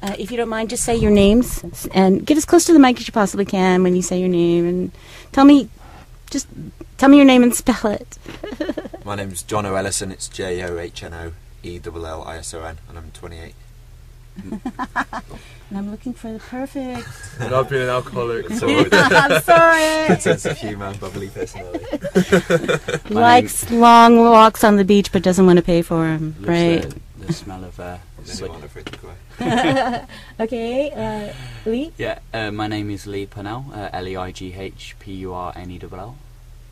Uh, if you don't mind, just say your names and get as close to the mic as you possibly can when you say your name, and tell me, just tell me your name and spell it. My name's Johno Ellison. It's J O H N O E L L I S O N, and I'm 28. And I'm looking for the perfect. And I've been an alcoholic. It's all right. I'm sorry. Good sense of humour and bubbly personality. Likes long walks on the beach, but doesn't want to pay for them. Right. The, the smell of uh, There's sweat. anyone afraid. Okay, uh, Leigh. Yeah, uh, my name is Leigh Purnell, uh, L E I G H P U R N E L L,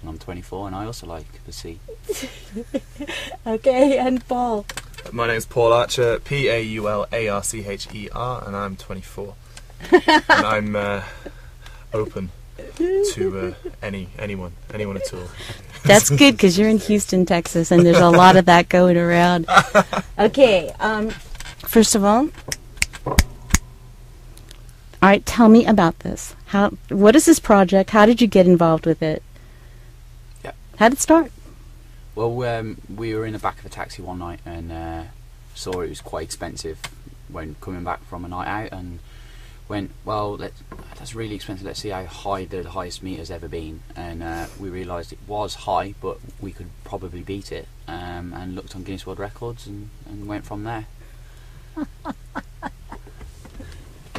and I'm 24, and I also like the sea. Okay, and Paul. My name's Paul Archer, P A U L A R C H E R, and I'm 24. and I'm uh, open to uh, any anyone, anyone at all. That's good because you're in Houston, Texas, and there's a lot of that going around. Okay, um, first of all, all right, tell me about this. How? What is this project? How did you get involved with it? Yeah. How did it start? Well, um, we were in the back of a taxi one night and uh, saw it was quite expensive when coming back from a night out, and went, well, let that's really expensive. Let's see how high the highest meter's ever been, and uh, we realised it was high, but we could probably beat it, um, and looked on Guinness World Records and, and went from there.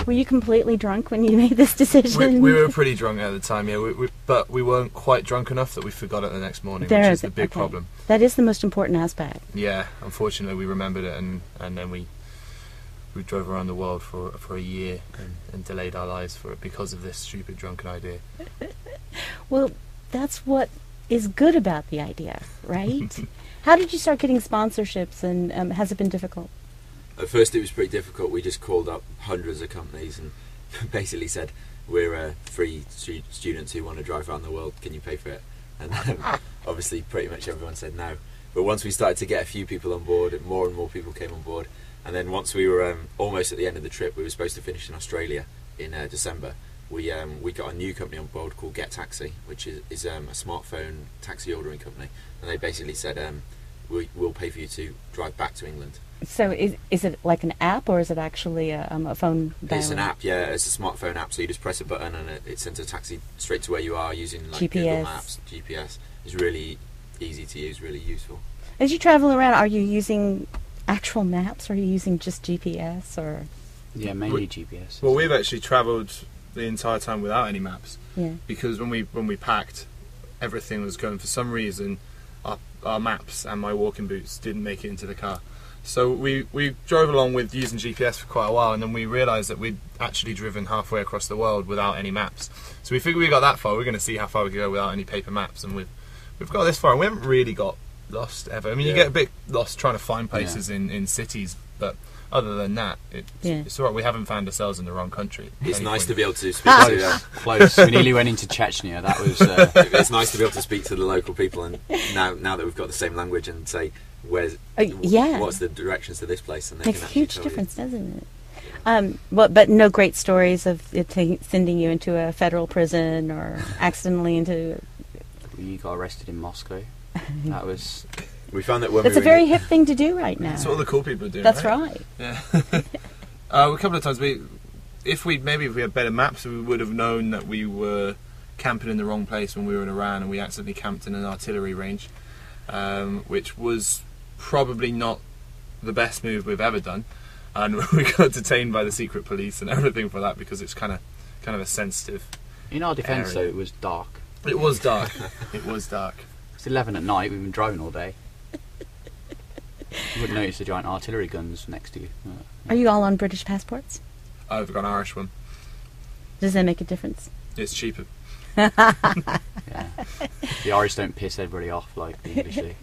Were you completely drunk when you made this decision? We, we were pretty drunk at the time, yeah, we, we, but we weren't quite drunk enough that we forgot it the next morning, There which is is the big okay. problem. That is the most important aspect. Yeah, unfortunately, we remembered it, and, and then we we drove around the world for for a year and, and delayed our lives for it because of this stupid drunken idea. Well, that's what is good about the idea, right? How did you start getting sponsorships, and um, has it been difficult? At first, it was pretty difficult. We just called up hundreds of companies and basically said, "We're uh, free stu- students who want to drive around the world. Can you pay for it?" And um, obviously, pretty much everyone said no. But once we started to get a few people on board, and more and more people came on board, and then once we were um, almost at the end of the trip, we were supposed to finish in Australia in uh, December. We um, we got a new company on board called Get Taxi, which is, is um, a smartphone taxi ordering company, and they basically said, um, we, "We'll pay for you to drive back to England." So, is is it like an app, or is it actually a, um, a phone? It's an app, yeah. It's a smartphone app, so you just press a button and it, it sends a taxi straight to where you are using like Google GPS. Maps, GPS. It's really easy to use, really useful. As you travel around, are you using actual maps, or are you using just GPS, or Yeah, mainly GPS. Well, we've actually travelled the entire time without any maps yeah? because when we when we packed, everything was going. For some reason, our, our maps and my walking boots didn't make it into the car. So we, we drove along with using GPS for quite a while, and then we realised that we'd actually driven halfway across the world without any maps. So we figured we got that far. We're going to see how far we could go without any paper maps, and we've we've got this far. and We haven't really got lost ever. I mean, you get a bit lost trying to find places in, in cities, but other than that, it's, Yeah. it's all right. We haven't found ourselves in the wrong country. It's nice point. to be able to speak to. Uh, Close. we nearly went into Chechnya. That was. Uh, it's nice to be able to speak to the local people, and now now that we've got the same language, and say where's Uh, yeah. what's the directions to this place, and they Makes can a huge tell you. difference, doesn't it? Um, but but no great stories of it ta- sending you into a federal prison or accidentally into. You got arrested in Moscow. That was. We found that when It's we a were in very hip thing to do right now. That's what all the cool people do. doing. That's right. right. Yeah. uh, a couple of times we, if we maybe if we had better maps, we would have known that we were camping in the wrong place when we were in Iran, and we accidentally camped in an artillery range, um, which was probably not the best move we've ever done, and we got detained by the secret police and everything for that because it's kind of kind of a sensitive. In our defence, Area. though, it was dark. It was dark. it was dark. It's 11 at night. We've been driving all day. You wouldn't notice the giant artillery guns next to you. Uh, Are you all on British passports? I've got an Irish one. Does that make a difference? It's cheaper. yeah. the Irish don't piss everybody off like the English do.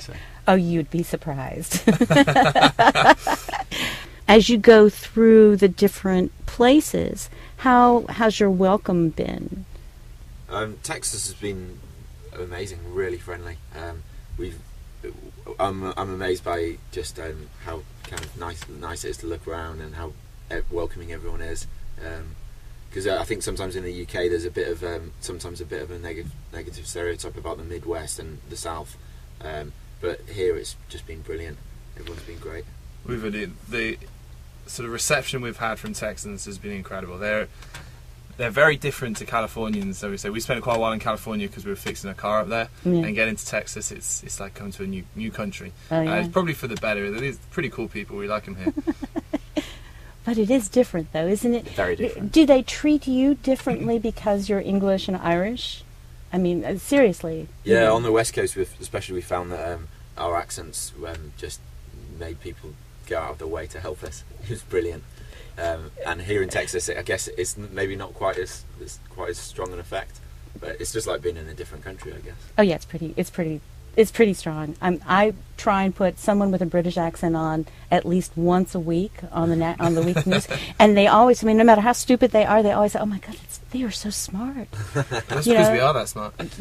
So. Oh, you'd be surprised. As you go through the different places, how has your welcome been? Um, Texas has been amazing, really friendly. Um, we've, I'm, I'm amazed by just um, how kind of nice, nice it is to look around and how uh, welcoming everyone is. Because I think sometimes in the UK there's a bit of um, sometimes a bit of a negative negative stereotype about the Midwest and the South, um, but here it's just been brilliant. Everyone's been great. We've the so the reception we've had from Texans has been incredible. They're they're very different to Californians. So we say we spent quite a while in California because we were fixing a car up there, Yeah. and getting to Texas, it's it's like coming to a new new country. Oh, Uh, yeah. it's probably for the better. They're pretty cool people. We like them here. But it is different, though, isn't it? Very different. Do they treat you differently because you're English and Irish? I mean, uh, seriously. Yeah, on the west coast, we've, especially, we found that um, our accents um, just made people go out of their way to help us. It was brilliant. Um, and here in Texas, I guess it's maybe not quite as it's quite as strong an effect, but it's just like being in a different country, I guess. Oh yeah, it's pretty. It's pretty. It's pretty strong. I'm, I try and put someone with a British accent on at least once a week on the na- on the week news, and they always. I mean, no matter how stupid they are, they always say, "Oh my God, it's, they are so smart." That's You because know- we are that smart.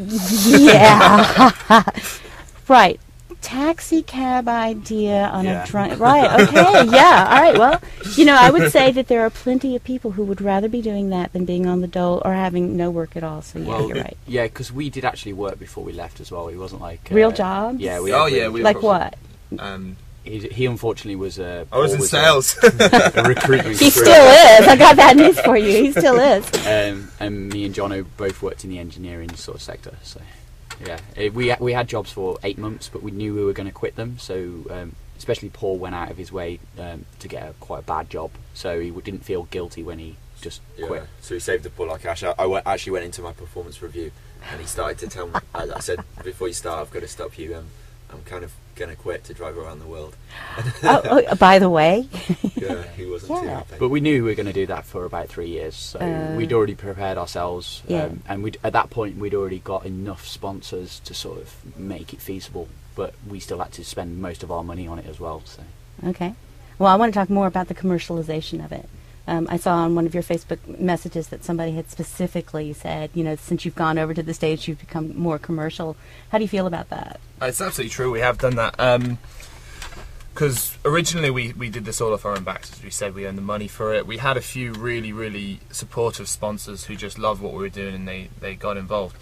yeah. right. Taxi cab idea on Yeah. a drunk. Right. Okay. Yeah. All right. Well, you know, I would say that there are plenty of people who would rather be doing that than being on the dole or having no work at all. So yeah, Well, you're right. Yeah, because we did actually work before we left as well. It wasn't like Real uh, jobs? Yeah, we Oh, had yeah, we- Like what? Um, He, he unfortunately was a. I was in always sales. a recruitment. He still is. I got bad news for you. He still is. um, and me and Johno both worked in the engineering sort of sector. So, yeah, Eh, we we had jobs for eight months, but we knew we were going to quit them. So, um, especially Paul went out of his way um, to get a, quite a bad job, so he didn't feel guilty when he just Yeah. quit. So he saved the poor like cash. I, I went, actually went into my performance review, and he started to tell me. I, I said, "Before you start, I've got to stop you. Um, I'm kind of going to quit to drive around the world." Oh, oh, by the way, Yeah, he wasn't too happy. But we knew we were going to do that for about three years, so Uh, we'd already prepared ourselves, Yeah. um, and we'd, at that point we'd already got enough sponsors to sort of make it feasible. But we still had to spend most of our money on it as well. So okay. Well, I want to talk more about the commercialization of it. Um, I saw on one of your Facebook messages that somebody had specifically said, you know, since you've gone over to the stage, you've become more commercial. How do you feel about that? It's absolutely true. We have done that. Because originally we, we did this all off our own backs, as we said, we earned the money for it. We had a few really, really supportive sponsors who just loved what we were doing and they, they got involved.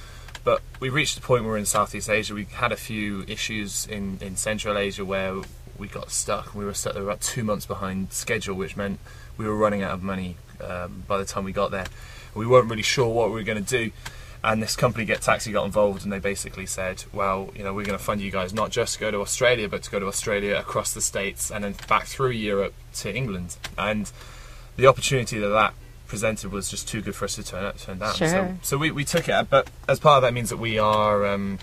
But we reached the point where we're in Southeast Asia. We had a few issues in, in Central Asia where we got stuck. We were stuck there about two months behind schedule, which meant we were running out of money um, by the time we got there. We weren't really sure what we were going to do and this company Get Taxi got involved and they basically said, well, you know, we're going to fund you guys not just to go to Australia, but to go to Australia across the states and then back through Europe to England. And the opportunity that that presented was just too good for us to turn, turn down. Sure. So, so we, we took it, but as part of that means that we are um,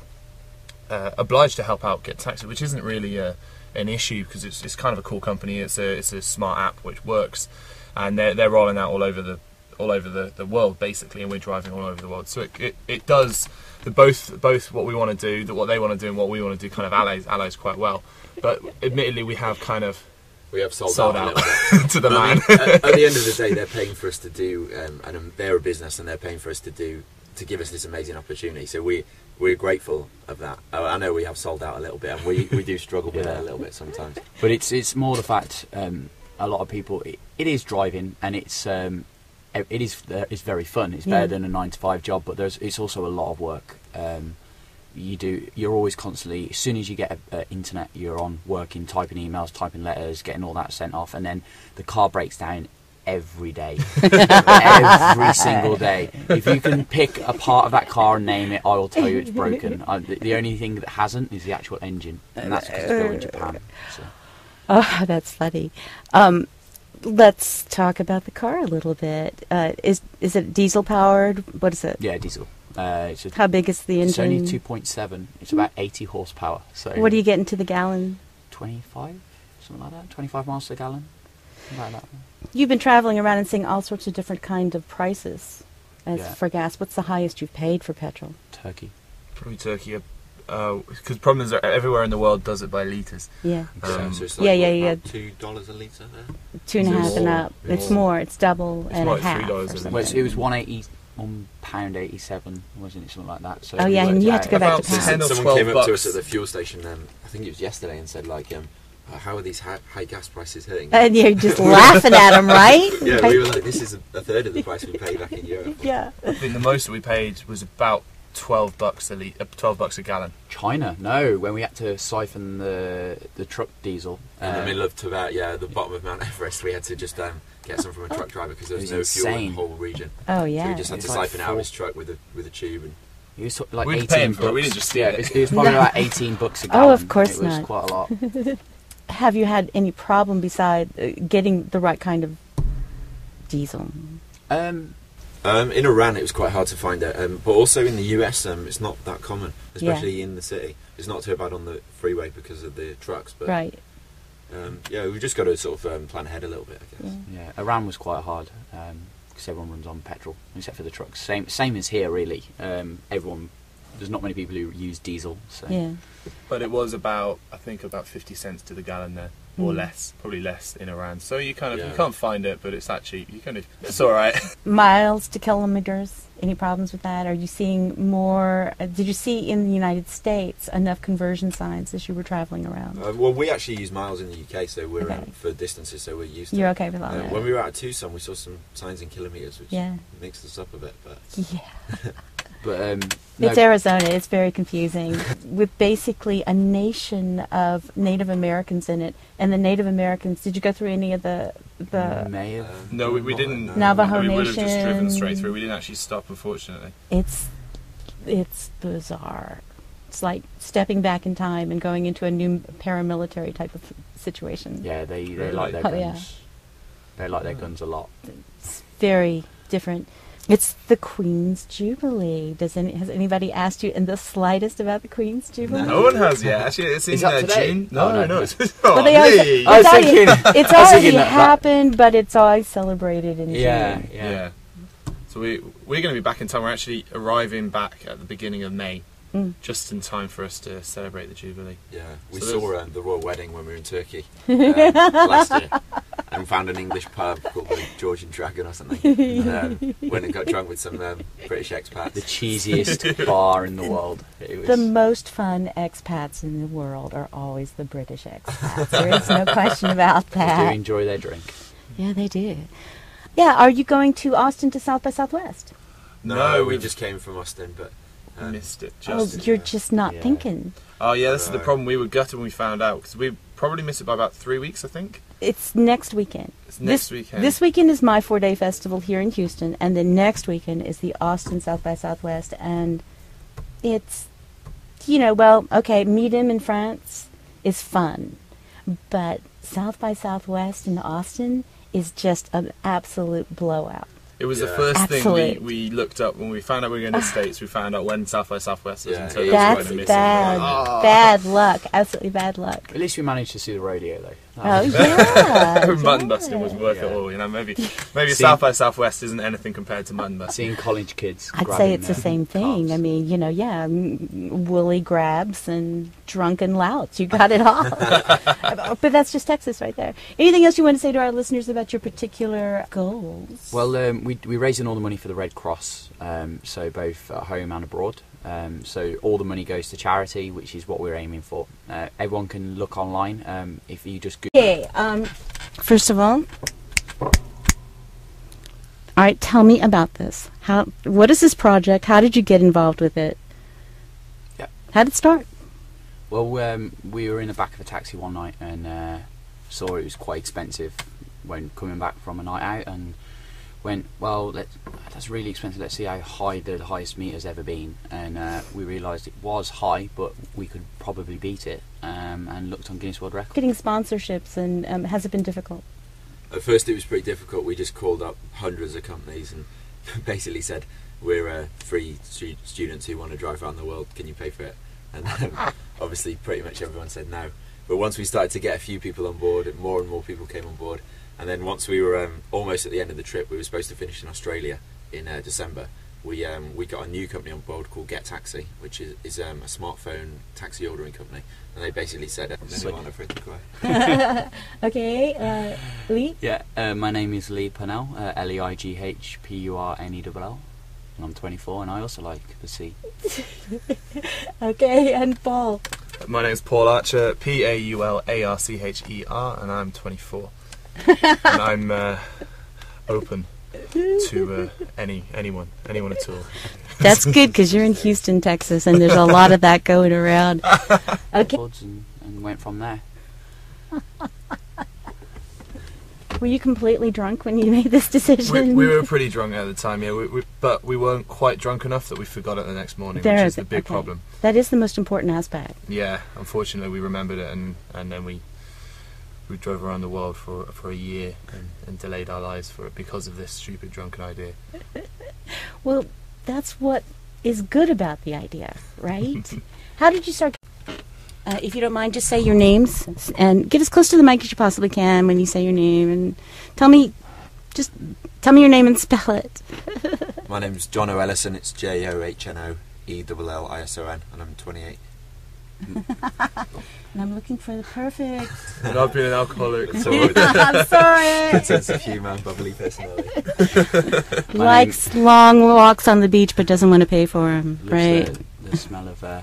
uh, obliged to help out Get Taxi, which isn't really a, an issue because it's, it's kind of a cool company. It's a it's a smart app which works, and they're they're rolling out all over the all over the, the world basically, and we're driving all over the world. So it it, it does the both both what we want to do, the, what they want to do, and what we want to do kind of allies allies quite well. But admittedly, we have kind of we have sold, sold out, out a little bit. to the I man. mean, at, at the end of the day, they're paying for us to do, um, and they're a business, and they're paying for us to do to give us this amazing opportunity. So we we're grateful of that. Oh, I know we have sold out a little bit, and we, we do struggle with Yeah. it a little bit sometimes. But it's it's more the fact um, a lot of people it, it is driving and it's um, it it is uh, it's very fun. It's Yeah. better than a nine to five job, but there's it's also a lot of work. Um, you do you're always constantly as soon as you get a, a internet you're on working typing emails typing letters getting all that sent off and then the car breaks down every day every single day if you can pick a part of that car and name it i will tell you it's broken uh, the, the only thing that hasn't is the actual engine and that's because it's built in japan so. Oh, that's funny. Um, let's talk about the car a little bit. Uh, is is it diesel powered? What is it? Yeah, diesel. Uh, it's, a, How big is the engine? it's only 2.7. It's about 80 horsepower. So What do you get into the gallon? 25, something like that. 25 miles per gallon. Something Like. You've been traveling around and seeing all sorts of different kind of prices as Yeah. for gas. What's the highest you've paid for petrol? Turkey. Probably Turkey, because problem is that everywhere in the world does it by liters. Yeah, Um, so it's yeah, yeah, what, yeah. Two dollars a litre there. two and a It's and more. up. It's It's more. It's double It's and more a half. $3 or a litre. something. Well, it was 180, one pound 87, wasn't it? Something like that. So Oh, yeah, and you had to go back to pounds. 10 or Someone 12 came up to us at the fuel station. Um, I think it was yesterday, and said like, um, "Oh, "How are these high, high gas prices hitting?" And you're just laughing at them, right? yeah, we were like, "This is a, a third of the price we paid back in Europe." yeah. I think the most that we paid was about twelve bucks a litre, uh, twelve bucks a gallon. China, no. When we had to siphon the the truck diesel In the uh, middle of Tibet, yeah, the bottom of Mount Everest, we had to just um, get some from a truck driver because there was It no was fuel in the whole region. Oh yeah. So yeah. we just had to like siphon out his truck with a with a tube and It was sort like We'd 18 bucks. for it, we didn't just steal yeah, it. it. was, it was probably No. about 18 bucks a gallon. Oh, of course It was not. quite a lot. Have you had any problem beside uh, getting the right kind of diesel? Um, Um, in Iran, it was quite hard to find it, um, but also in the US, um, it's not that common, especially in the city. It's not too bad on the freeway because of the trucks, but Right. um, yeah, we've just got to sort of um, plan ahead a little bit, I guess. Yeah. yeah, Iran was quite hard because everyone runs on petrol except for the trucks. Same same as here, really. Um, everyone, there's not many people who use diesel. So Yeah. But it was about, I think, about fifty cents to the gallon there, or Mm. less, probably less in Iran. So you kind of Yeah. you can't find it, but it's actually you kind of it's all right. Miles to kilometers. Any problems with that? Are you seeing more? Uh, did you see in the United States enough conversion signs as you were traveling around? Uh, well, we actually use miles in the UK, so we're Okay. um, for distances, so we're used to. You're okay with all Uh, that? when we were out at Tucson, we saw some signs in kilometers, which Yeah. mixed us up a bit. But Yeah. but um, no, It's Arizona. It's very confusing. With basically a nation of Native Americans in it, and the Native Americans. Did you go through any of the the? may have. no, we, we didn't. Navajo we would have just driven straight through. We didn't actually stop, unfortunately. It's it's bizarre. It's like stepping back in time and going into a new paramilitary type of situation. Yeah, they, they Really? like their Oh, guns. yeah. They like their guns a lot. It's very different. It's the Queen's Jubilee. Does any, has anybody asked you in the slightest about the Queen's Jubilee? No one has yet. Actually, it's in uh, today? June. Oh, No, no. no, it's oh, Well, they always- Leigh. I was It's already, thinking- it's already that- that- happened, but it's always celebrated in Yeah, June. yeah. yeah. So we we're going to be back in time. We're actually arriving back at the beginning of May, Mm. just in time for us to celebrate the Jubilee. yeah, we So saw there's- um, the royal wedding when we were in Turkey um, last year, and found an English pub called the Georgian Dragon or something. And, um, went and got drunk with some um, British expats. The cheesiest bar in the world. It was, The most fun expats in the world are always the British expats. there is no question about they do that. enjoy their drink. Yeah, they do. Yeah, are you going to Austin to South by Southwest? no, we we've just came from Austin, but um, missed it. Oh, you're just not Yeah. thinking. Oh yeah, this is the problem. We were gutted when we found out because we probably missed it by about three weeks. I think It's next weekend. it's next this, weekend. This weekend is my four day festival here in Houston, and the next weekend is the Austin South by Southwest. And it's, you know, well, okay, meet him in France is fun, but South by Southwest in Austin is just an absolute blowout. It was the first Absolute. thing we, we looked up when we found out we were going to the States. We found out when South by Southwest was Yeah, and so that's was That's why they're bad, Oh. bad luck. Absolutely bad luck. At least we managed to see the rodeo, though. Oh yeah, Mutton busting was worth it all. You know, maybe maybe See- South by Southwest isn't anything compared to mutton busting. Seeing college kids. I'd say it's the same thing. calves. I mean, you know, yeah, m- woolly grabs and drunken louts. You got it all. but that's just Texas right there. Anything else you want to say to our listeners about your particular goals? Well, um, we we're raising all the money for the Red Cross, um, so both at home and abroad. Um, so all the money goes to charity, which is what we're aiming for. Uh, everyone can look online um, if you just. Go- okay. Um, first of all, all right. Tell me about this. How? What is this project? How did you get involved with it? Yeah. How did it start? Well, um, we were in the back of a taxi one night and uh, saw it was quite expensive when coming back from a night out, and went, well, let that's really expensive. Let's see how high the highest meter's ever been, and uh, we realised it was high, but we could probably beat it, um, and looked on Guinness World Records. Getting sponsorships and um, has it been difficult? At first, it was pretty difficult. We just called up hundreds of companies and basically said, "We're uh, free stu- students who want to drive around the world. Can you pay for it?" And um, obviously, pretty much everyone said no. But once we started to get a few people on board, and more and more people came on board, and then once we were um, almost at the end of the trip, we were supposed to finish in Australia in uh, December. We um, we got a new company on board called Get Taxi, which is, is um, a smartphone taxi ordering company, and they basically said, uh, Slick. "Anyone afraid to cry?" Okay, uh, Leigh. Yeah, uh, my name is Leigh Purnell, uh, L E I G H P U R N E L L, and I'm 24, and I also like the sea. Okay, and Paul. My name is Paul Archer, P A U L A R C H E R, and I'm 24. And I'm uh, open to uh, any anyone, anyone at all. That's good because you're in Houston, Texas, and there's a lot of that going around. Okay. Buds and, and went from there. Were you completely drunk when you made this decision? we were pretty drunk at the time, yeah, we, we, but we weren't quite drunk enough that we forgot it the next morning, There which is is the big okay. problem. That is the most important aspect. Yeah, unfortunately, we remembered it, and, and then we we drove around the world for for a year and, and delayed our lives for it because of this stupid drunken idea. Well, that's what is good about the idea, right? How did you start? Uh, if you don't mind, just say your names and get as close to the mic as you possibly can when you say your name, and tell me, just tell me your name and spell it. My name's Johno Ellison. It's J O H N O E L L I S O N, and I'm 28. And I'm looking for the perfect. And I've been an alcoholic. It's all good. I'm sorry. Good sense of humour, bubbly personality. Likes long walks on the beach, but doesn't want to pay for them, right? The, the smell of uh,